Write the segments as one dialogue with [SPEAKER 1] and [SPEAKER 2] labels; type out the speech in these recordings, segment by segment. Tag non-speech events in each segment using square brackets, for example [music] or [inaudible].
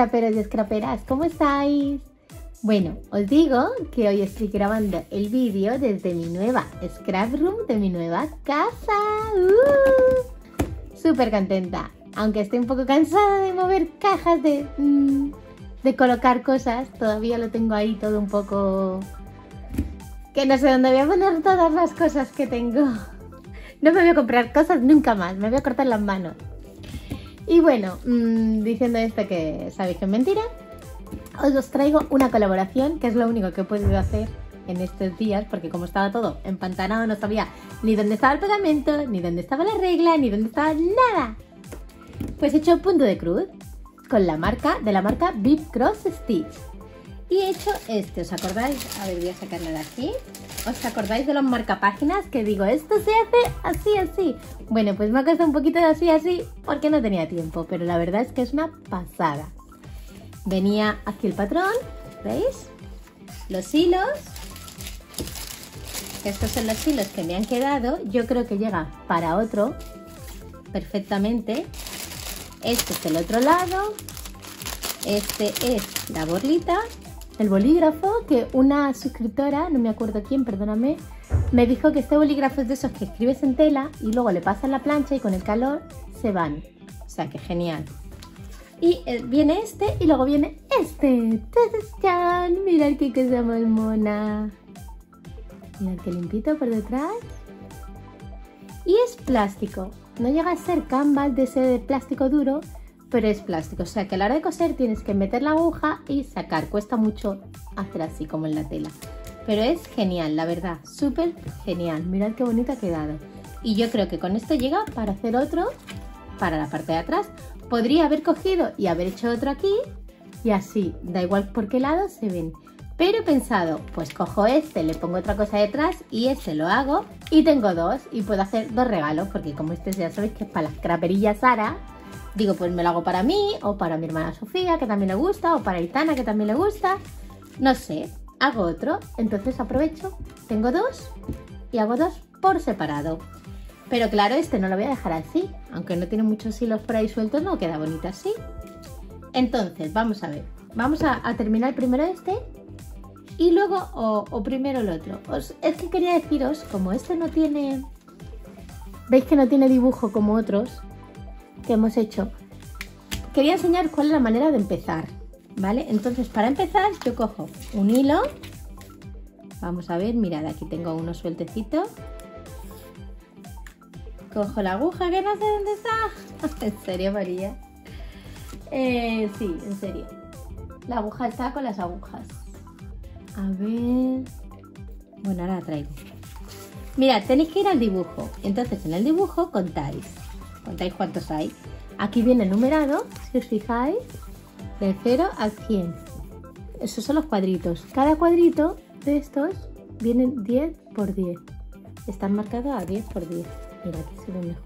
[SPEAKER 1] Scraperos y scraperas, ¿cómo estáis? Bueno, os digo que hoy estoy grabando el vídeo desde mi nueva scrap room de mi nueva casa. ¡Uh! Súper contenta, aunque estoy un poco cansada de mover cajas, de, mm, de colocar cosas, todavía lo tengo ahí todo un poco... Que no sé dónde voy a poner todas las cosas que tengo. [laughs] No me voy a comprar cosas nunca más, me voy a cortar las manos. Y bueno, mmm, diciendo esto que sabéis que es mentira, os traigo una colaboración, que es lo único que he podido hacer en estos días, porque como estaba todo empantanado, no sabía ni dónde estaba el pegamento, ni dónde estaba la regla, ni dónde estaba nada. Pues he hecho punto de cruz con la marca, de la marca Big Cross Stitch. Y he hecho este, ¿os acordáis? A ver, voy a sacarla de aquí. ¿Os acordáis de los marcapáginas que digo, esto se hace así, así? Bueno, pues me ha costado un poquito de así, así, porque no tenía tiempo, pero la verdad es que es una pasada. Venía aquí el patrón, ¿veis? Los hilos. Estos son los hilos que me han quedado. Yo creo que llega para otro perfectamente. Este es el otro lado. Este es la borlita el bolígrafo que una suscriptora, no me acuerdo quién, perdóname, me dijo que este bolígrafo es de esos que escribes en tela y luego le pasas la plancha y con el calor se van. O sea que genial. Y eh, viene este y luego viene este. ¡Tadán! Mirad qué cosa más mona. Mirad qué limpito por detrás. Y es plástico. No llega a ser canvas de ese plástico duro, pero es plástico. O sea que a la hora de coser tienes que meter la aguja y sacar. Cuesta mucho hacer así como en la tela. Pero es genial, la verdad. Súper genial. Mirad qué bonito ha quedado. Y yo creo que con esto llega para hacer otro para la parte de atrás. Podría haber cogido y haber hecho otro aquí. Y así, da igual por qué lado se ven. Pero he pensado, pues cojo este, le pongo otra cosa detrás y ese lo hago. Y tengo dos y puedo hacer dos regalos. Porque como este ya sabéis que es para las craperillas Sara digo, pues me lo hago para mí, o para mi hermana Sofía, que también le gusta, o para Itana, que también le gusta. No sé, hago otro, entonces aprovecho, tengo dos y hago dos por separado. Pero claro, este no lo voy a dejar así, aunque no tiene muchos hilos por ahí sueltos, no queda bonito así. Entonces, vamos a ver, vamos a, terminar primero este y luego, o, primero el otro. es que quería deciros, como este no tiene, veis que no tiene dibujo como otros, que hemos hecho. Quería enseñar cuál es la manera de empezar, ¿vale? Entonces, para empezar, yo cojo un hilo. Vamos a ver, mirad, aquí tengo uno sueltecito. Cojo la aguja, que no sé dónde está. [laughs] ¿En serio, María? Eh, sí, en serio. La aguja está con las agujas. A ver... Bueno, ahora la traigo. Mirad, tenéis que ir al dibujo. Entonces, en el dibujo contáis contáis cuántos hay. Aquí viene numerado, si os fijáis, de 0 al 100. Esos son los cuadritos. Cada cuadrito de estos vienen 10 por 10. Están marcados a 10 por 10. Mira, aquí se ve mejor.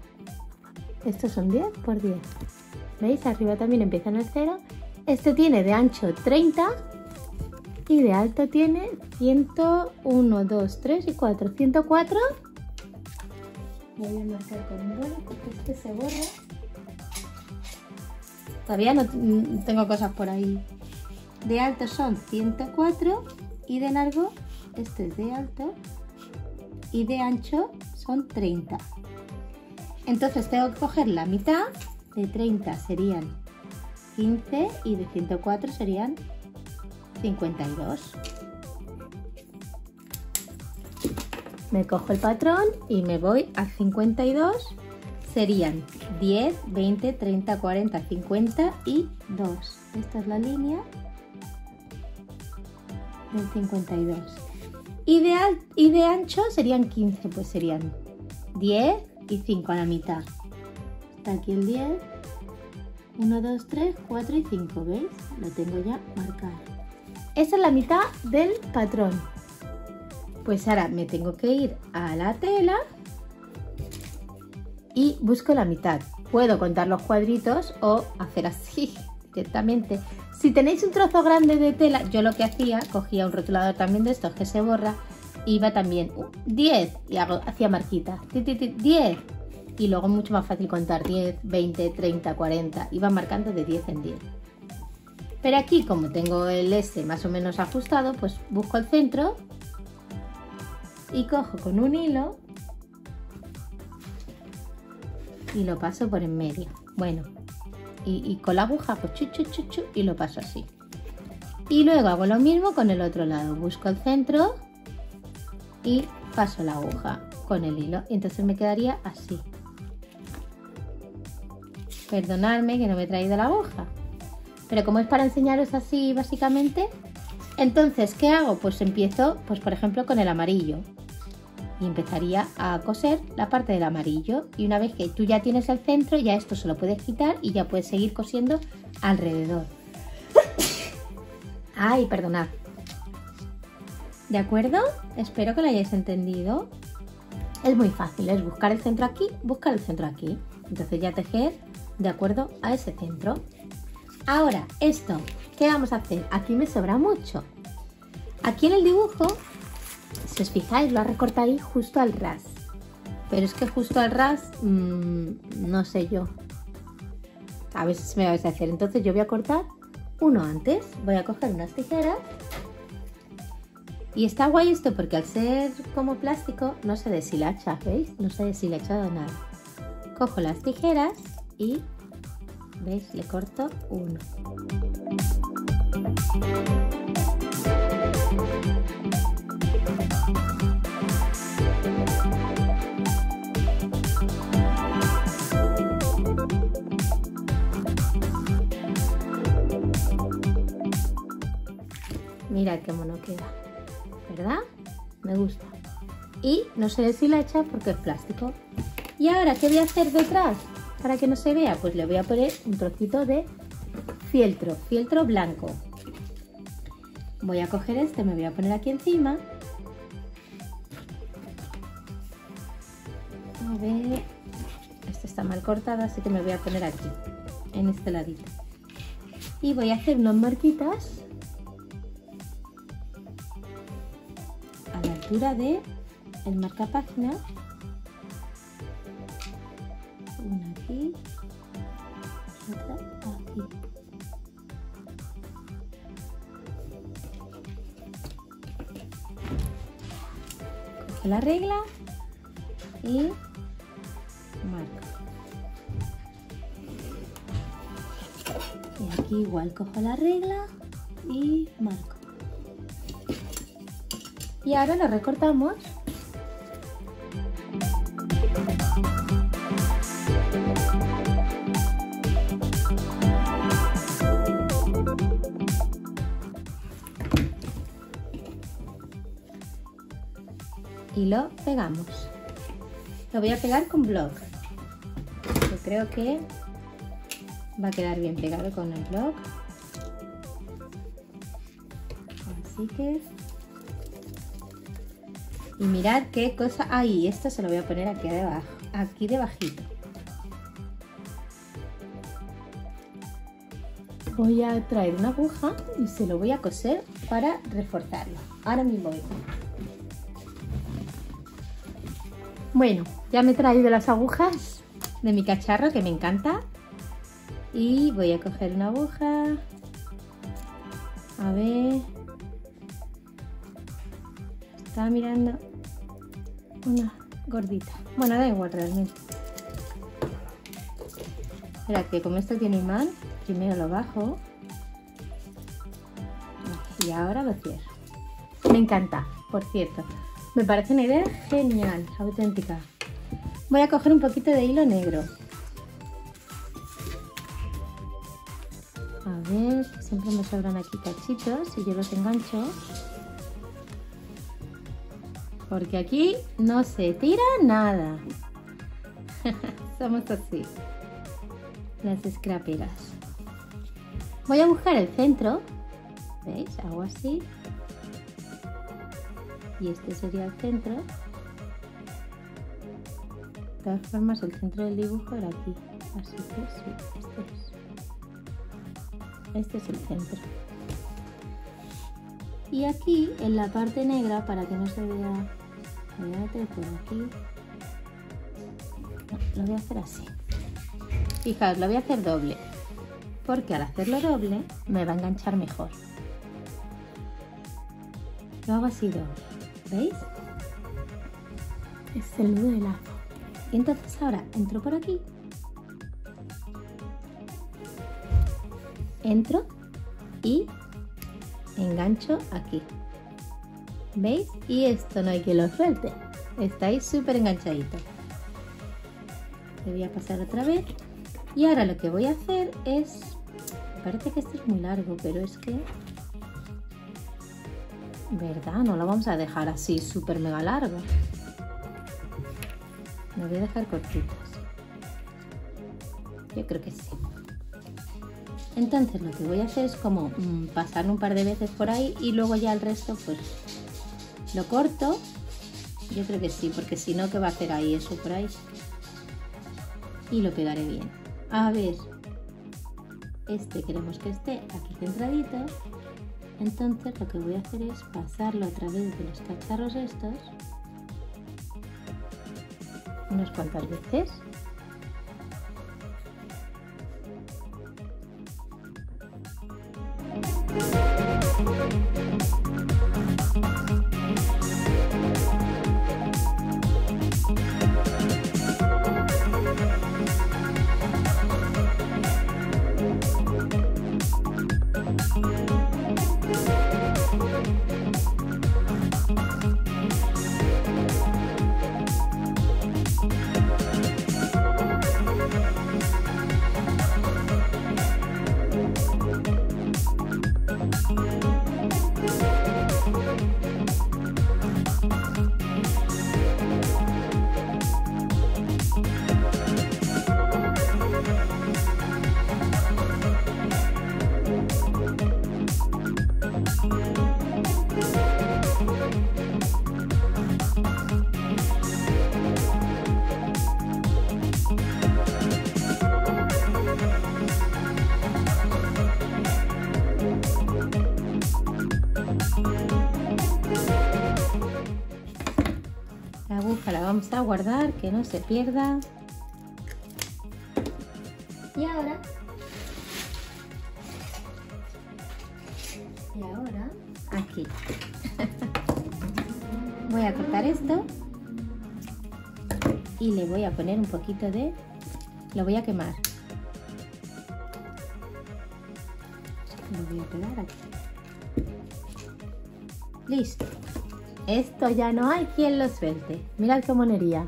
[SPEAKER 1] Estos son 10 por 10. ¿Veis? Arriba también empieza en el 0. Este tiene de ancho 30 y de alto tiene 101, 2, 3 y 4. 104 voy a marcar con un porque este se borra. Todavía no tengo cosas por ahí. De alto son 104 y de largo, este es de alto, y de ancho son 30. Entonces tengo que coger la mitad, de 30 serían 15 y de 104 serían 52. Me cojo el patrón y me voy a 52 serían 10, 20, 30, 40, 50 y 2 esta es la línea del 52 y de, y de ancho serían 15 pues serían 10 y 5 a la mitad. Está aquí el 10 1, 2, 3, 4 y 5 ¿veis? lo tengo ya marcado. Esa es la mitad del patrón pues ahora me tengo que ir a la tela y busco la mitad. Puedo contar los cuadritos o hacer así [laughs] directamente. Si tenéis un trozo grande de tela, yo lo que hacía, cogía un rotulador también de estos que se borra, iba también 10 y hago, hacía marquita, 10 y luego mucho más fácil contar 10, 20, 30, 40, iba marcando de 10 en 10. Pero aquí, como tengo el S más o menos ajustado, pues busco el centro y cojo con un hilo y lo paso por en medio. Bueno, y, con la aguja pues chu, chu, y lo paso así. Y luego hago lo mismo con el otro lado. Busco el centro y paso la aguja con el hilo. Y entonces me quedaría así. Perdonadme que no me he traído la aguja. Pero como es para enseñaros así básicamente, entonces, ¿qué hago? Pues empiezo, pues por ejemplo, con el amarillo. Y empezaría a coser la parte del amarillo. Y una vez que tú ya tienes el centro, ya esto se lo puedes quitar y ya puedes seguir cosiendo alrededor. [laughs] Ay, perdonad. ¿De acuerdo? Espero que lo hayáis entendido. Es muy fácil, es buscar el centro aquí, buscar el centro aquí. Entonces ya tejer de acuerdo a ese centro. Ahora, esto, ¿qué vamos a hacer? Aquí me sobra mucho. Aquí en el dibujo, si os fijáis, lo ha recortado ahí justo al ras. Pero es que justo al ras, mmm, no sé yo. A ver si me vais a hacer. Entonces yo voy a cortar uno antes. Voy a coger unas tijeras. Y está guay esto porque al ser como plástico no se deshilacha, ¿veis? No se deshilacha nada. Cojo las tijeras y ¿Veis? Le corto uno. Mira qué mono queda, ¿verdad? Me gusta. Y no se deshilacha porque es plástico. ¿Y ahora qué voy a hacer detrás? para que no se vea, pues le voy a poner un trocito de fieltro, fieltro blanco. Voy a coger este, me voy a poner aquí encima. A ver, este está mal cortado, así que me voy a poner aquí, en este ladito. Y voy a hacer unas marquitas a la altura de el marca página una aquí, otra aquí. La regla y marco. Y aquí igual cojo la regla y marco. Y ahora lo recortamos y lo pegamos. Lo voy a pegar con block. Yo creo que va a quedar bien pegado con el block. Así que... Y mirad qué cosa... Ahí, esto se lo voy a poner aquí debajo. Aquí debajito. Voy a traer una aguja y se lo voy a coser para reforzarlo. Ahora mismo voy. Bueno, ya me he traído las agujas de mi cacharro que me encanta. Y voy a coger una aguja. A ver. Estaba mirando una gordita. Bueno, da igual realmente. Espera, que como esto tiene imán, primero lo bajo. Y ahora lo cierro. Me encanta, por cierto. Me parece una idea genial, auténtica. Voy a coger un poquito de hilo negro. A ver, siempre me sobran aquí cachitos y yo los engancho. Porque aquí no se tira nada. [laughs] Somos así. Las scraperas. Voy a buscar el centro. ¿Veis? Hago así y este sería el centro. De todas formas, el centro del dibujo era aquí, así que sí, este es. Este es el centro. Y aquí, en la parte negra, para que no se vea, fíjate por aquí, lo voy a hacer así. Fijaos, lo voy a hacer doble. porque al hacerlo doble me va a enganchar mejor. Lo hago así doble, ¿veis? es el nudo de lazo. Entonces ahora entro por aquí. Entro y engancho aquí. ¿Veis? Y esto no hay que lo suelte. Estáis súper enganchaditos. Le voy a pasar otra vez. Y ahora lo que voy a hacer es... Parece que esto es muy largo, pero es que... ¿Verdad? No lo vamos a dejar así súper mega largo. Lo voy a dejar cortitos. Yo creo que sí. Entonces lo que voy a hacer es como mm, pasar un par de veces por ahí y luego ya el resto pues lo corto. Yo creo que sí, porque si no, ¿qué va a hacer ahí eso por ahí? Y lo pegaré bien. A ver, este queremos que esté aquí centradito. Entonces lo que voy a hacer es pasarlo a través de los cacharros estos unas cuantas veces. Vamos a guardar, que no se pierda. Y ahora... Y ahora, aquí. voy a cortar esto y le voy a poner un poquito de... Lo voy a quemar. Lo voy a pegar aquí. Listo. Esto ya no hay quien lo suelte. Mirad qué monería.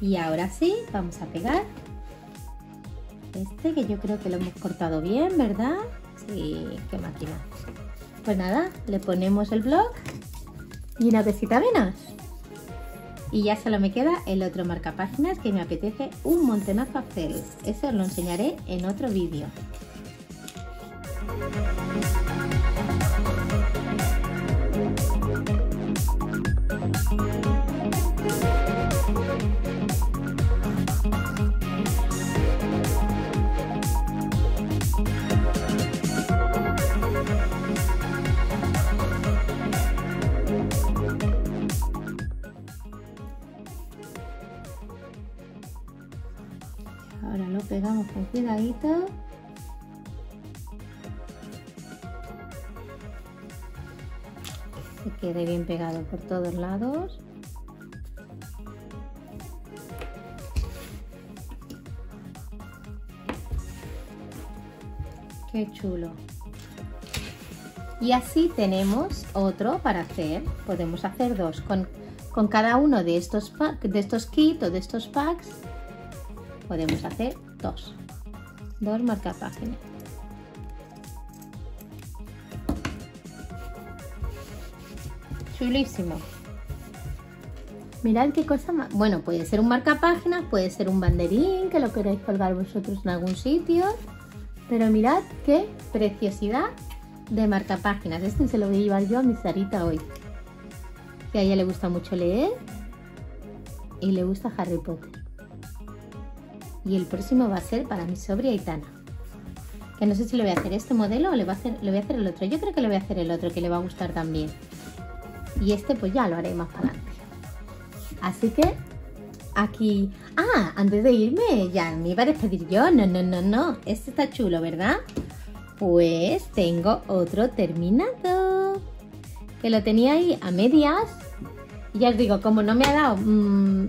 [SPEAKER 1] Y ahora sí, vamos a pegar este que yo creo que lo hemos cortado bien, ¿verdad? Sí, qué máquina. Pues nada, le ponemos el blog y una pesita menos. Y ya solo me queda el otro marcapáginas que me apetece un montonazo hacer. Eso os lo enseñaré en otro vídeo. Pegamos con cuidadito. Que quede bien pegado por todos lados. Qué chulo. Y así tenemos otro para hacer. Podemos hacer dos. Con, con cada uno de estos, de estos kits o de estos packs podemos hacer dos. Dos marcapáginas. Chulísimo. Mirad qué cosa más. Bueno, puede ser un marcapáginas, puede ser un banderín que lo queréis colgar vosotros en algún sitio. Pero mirad qué preciosidad de marcapáginas. Este se lo voy a llevar yo a mi Sarita hoy. Que a ella le gusta mucho leer y le gusta Harry Potter y el próximo va a ser para mi sobria Itana. Que no sé si le voy a hacer este modelo o le, voy a hacer, el otro. Yo creo que le voy a hacer el otro, que le va a gustar también. Y este pues ya lo haré más para adelante. Así que aquí... Ah, antes de irme ya me iba a despedir yo. No, no, no, no. Este está chulo, ¿verdad? Pues tengo otro terminado. Que lo tenía ahí a medias. Y ya os digo, como no me ha dado mmm,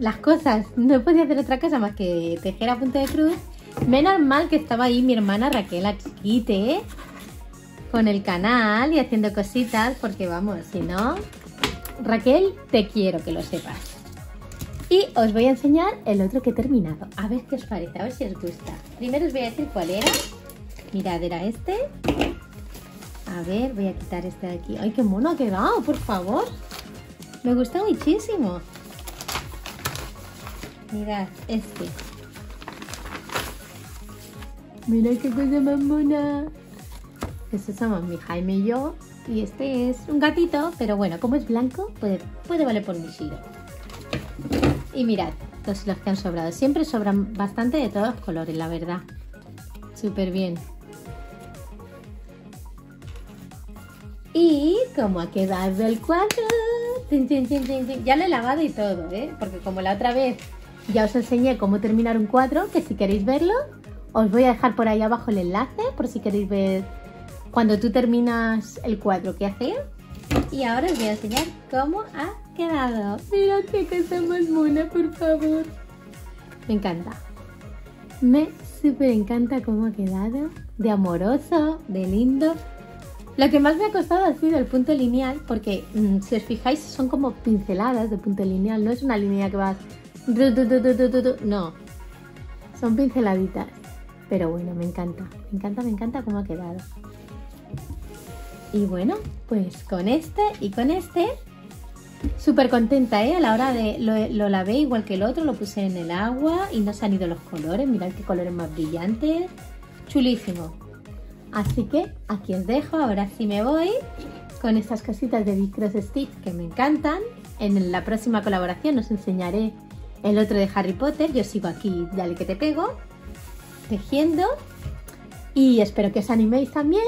[SPEAKER 1] las cosas, no podía hacer otra cosa más que tejer a punto de cruz. Menos mal que estaba ahí mi hermana Raquel, la chiquite, con el canal y haciendo cositas, porque vamos, si no... Raquel, te quiero que lo sepas. Y os voy a enseñar el otro que he terminado. A ver qué os parece, a ver si os gusta. Primero os voy a decir cuál era. Mirad, era este. A ver, voy a quitar este de aquí. ¡Ay, qué mono ha quedado, por favor! Me gusta muchísimo. Mirad, este. Mirad qué cosa más mona. Este somos mi Jaime y yo. Y este es un gatito, pero bueno, como es blanco, puede, puede valer por mi Shiro. Y mirad, todos los que han sobrado. Siempre sobran bastante de todos los colores, la verdad. Súper bien. Y como ha quedado el cuadro, ya lo he lavado y todo, ¿eh? Porque como la otra vez ya os enseñé cómo terminar un cuadro, que si queréis verlo, os voy a dejar por ahí abajo el enlace, por si queréis ver cuando tú terminas el cuadro que hacer. Y ahora os voy a enseñar cómo ha quedado. Mira qué cosa más mona, por favor. Me encanta. Me súper encanta cómo ha quedado. De amoroso, de lindo. Lo que más me ha costado ha sido el punto lineal, porque mm, si os fijáis son como pinceladas de punto lineal, no es una línea que vas... No, son pinceladitas. Pero bueno, me encanta, me encanta, me encanta cómo ha quedado. Y bueno, pues con este y con este, súper contenta, ¿eh? A la hora de... Lo, lavé igual que el otro, lo puse en el agua y no se han ido los colores. Mirad qué colores más brillantes. Chulísimo. Así que aquí os dejo, ahora sí me voy con estas cositas de Cross Stitch que me encantan. En la próxima colaboración os enseñaré el otro de Harry Potter. Yo sigo aquí, dale que te pego, tejiendo. Y espero que os animéis también,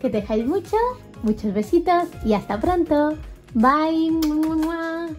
[SPEAKER 1] que tejáis mucho, muchos besitos y hasta pronto. Bye.